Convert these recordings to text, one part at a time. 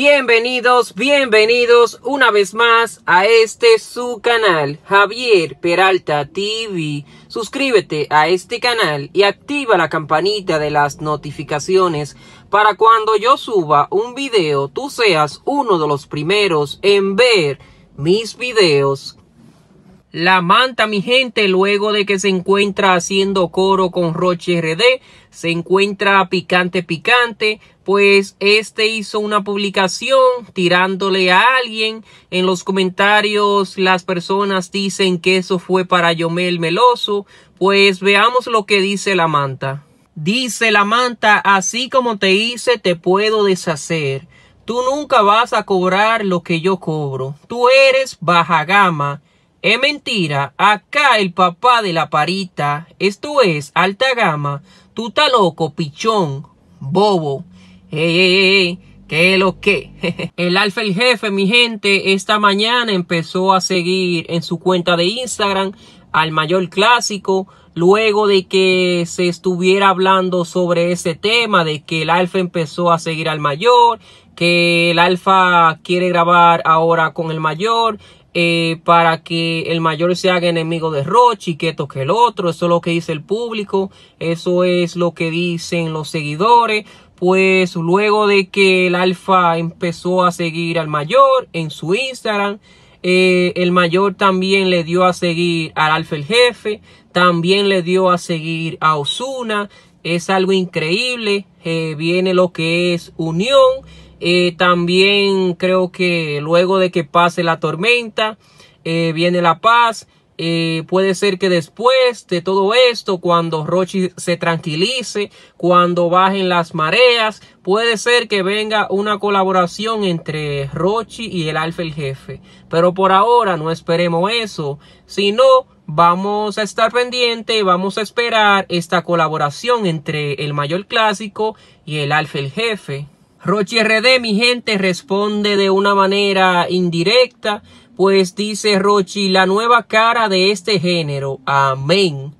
Bienvenidos, bienvenidos una vez más a este su canal, Javier Peralta TV. Suscríbete a este canal y activa la campanita de las notificaciones para cuando yo suba un video tú seas uno de los primeros en ver mis videos. La manta, mi gente, luego de que se encuentra haciendo coro con Roche RD, se encuentra picante picante, pues este hizo una publicación tirándole a alguien. En los comentarios las personas dicen que eso fue para Yomel Meloso, pues veamos lo que dice la manta. Dice la manta, así como te hice, te puedo deshacer. Tú nunca vas a cobrar lo que yo cobro. Tú eres baja gama es mentira, acá el papá de la parita, esto es alta gama, tú estás loco, pichón, bobo. Ey, ¿qué lo que? el alfa el jefe, mi gente, esta mañana empezó a seguir en su cuenta de Instagram al mayor clásico, luego de que se estuviera hablando sobre ese tema, de que el alfa empezó a seguir al mayor, que el alfa quiere grabar ahora con el mayor eh, para que el mayor se haga enemigo de Rochi, que toque el otro. Eso es lo que dice el público, eso es lo que dicen los seguidores. Pues luego de que el alfa empezó a seguir al mayor en su Instagram, eh, el mayor también le dio a seguir al alfa el jefe, también le dio a seguir a Osuna. Es algo increíble, eh, viene lo que es unión eh, también creo que luego de que pase la tormenta, eh, viene la paz. Eh, puede ser que después de todo esto, cuando Rochi se tranquilice, cuando bajen las mareas, puede ser que venga una colaboración entre Rochi y el Alfa el Jefe. Pero por ahora no esperemos eso. Si no, vamos a estar pendiente, vamos a esperar esta colaboración entre el Mayor Clásico y el Alfa el Jefe. Rochi RD, mi gente, responde de una manera indirecta, pues dice Rochi, la nueva cara de este género. Amén.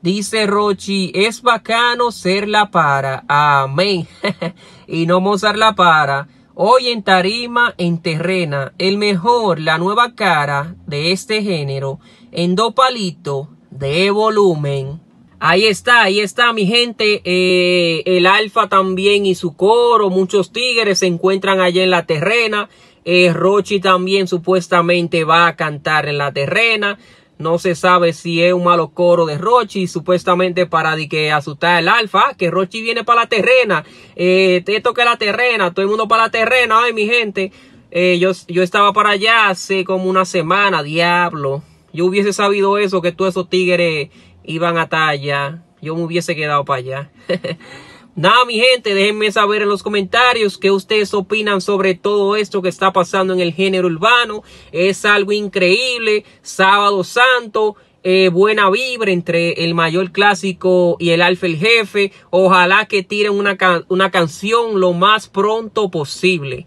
Dice Rochi, es bacano ser la para. Amén. y no Mozart la para. Hoy en tarima, en terrena, el mejor, la nueva cara de este género, en do palito de volumen. Ahí está, ahí está mi gente, eh, el Alfa también y su coro, muchos tigres se encuentran allá en la terrena, eh, Rochi también supuestamente va a cantar en la terrena, no se sabe si es un malo coro de Rochi, supuestamente para que asustar el alfa, que Rochi viene para la terrena, eh, esto que la terrena, todo el mundo para la terrena, ay mi gente, eh, yo, yo estaba para allá hace como una semana, diablo, yo hubiese sabido eso, que todos esos tigres iban a talla, yo me hubiese quedado para allá. Nada, mi gente, déjenme saber en los comentarios qué ustedes opinan sobre todo esto que está pasando en el género urbano. Es algo increíble. Sábado Santo. Eh, buena vibra entre el mayor clásico y el alfa el jefe. Ojalá que tiren una, una canción lo más pronto posible.